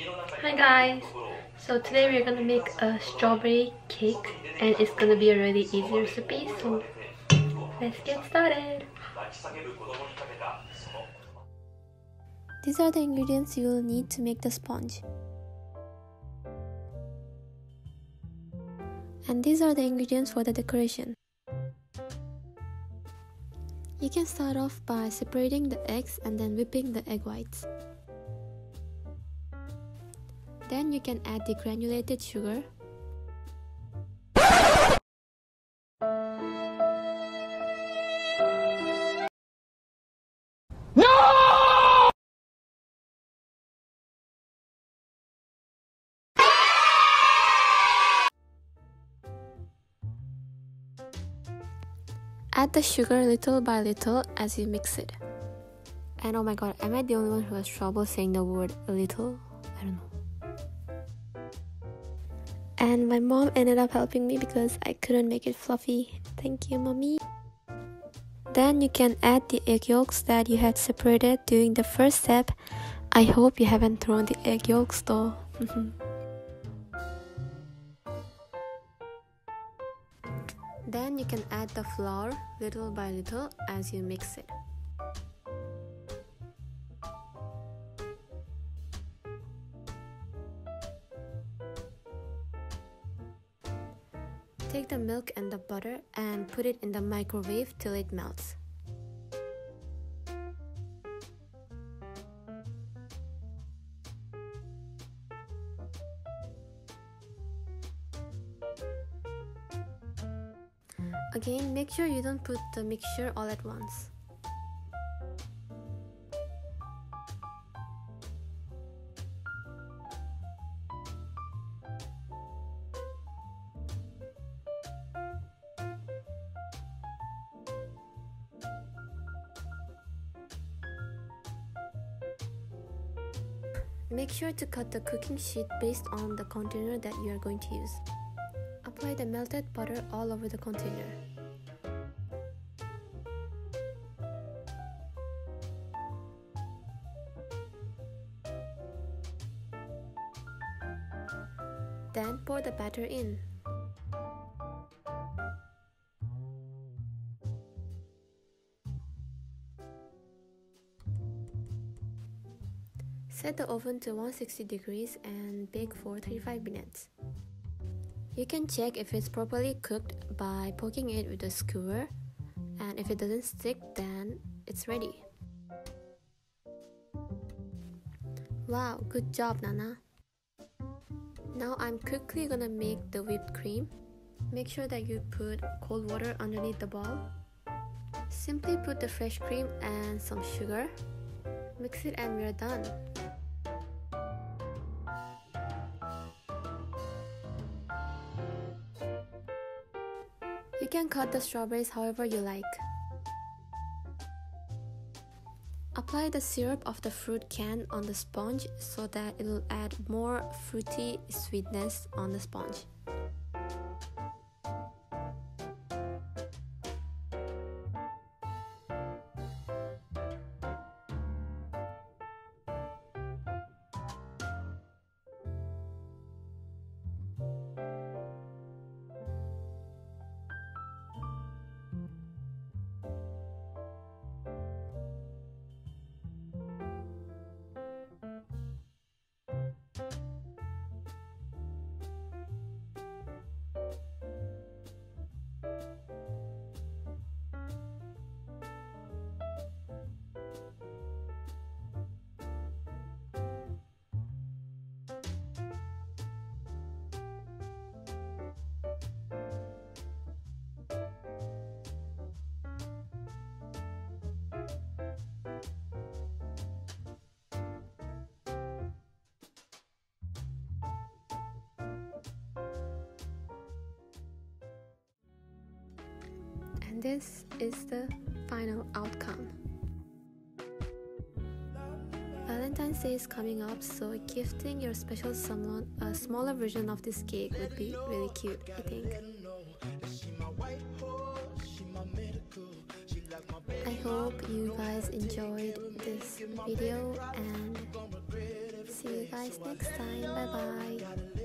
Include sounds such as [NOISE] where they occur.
Hi guys! So today we're gonna make a strawberry cake and it's gonna be a really easy recipe so let's get started! These are the ingredients you will need to make the sponge. And these are the ingredients for the decoration. You can start off by separating the eggs and then whipping the egg whites. Then you can add the granulated sugar. No! Add the sugar little by little as you mix it. And oh my god, am I the only one who has trouble saying the word little? I don't know. And my mom ended up helping me because I couldn't make it fluffy. Thank you, mommy. Then you can add the egg yolks that you had separated during the first step. I hope you haven't thrown the egg yolks though. [LAUGHS] then you can add the flour little by little as you mix it. Take the milk and the butter and put it in the microwave till it melts. Again, make sure you don't put the mixture all at once. Make sure to cut the cooking sheet based on the container that you are going to use. Apply the melted butter all over the container. Then pour the batter in. Set the oven to 160 degrees and bake for 35 minutes. You can check if it's properly cooked by poking it with a skewer and if it doesn't stick then it's ready. Wow, good job Nana. Now I'm quickly gonna make the whipped cream. Make sure that you put cold water underneath the bowl. Simply put the fresh cream and some sugar. Mix it and we're done. Can cut the strawberries however you like. Apply the syrup of the fruit can on the sponge so that it will add more fruity sweetness on the sponge. And this is the final outcome. Valentine's Day is coming up, so gifting your special someone a smaller version of this cake would be really cute, I think. I hope you guys enjoyed this video and See you guys next time. Bye bye.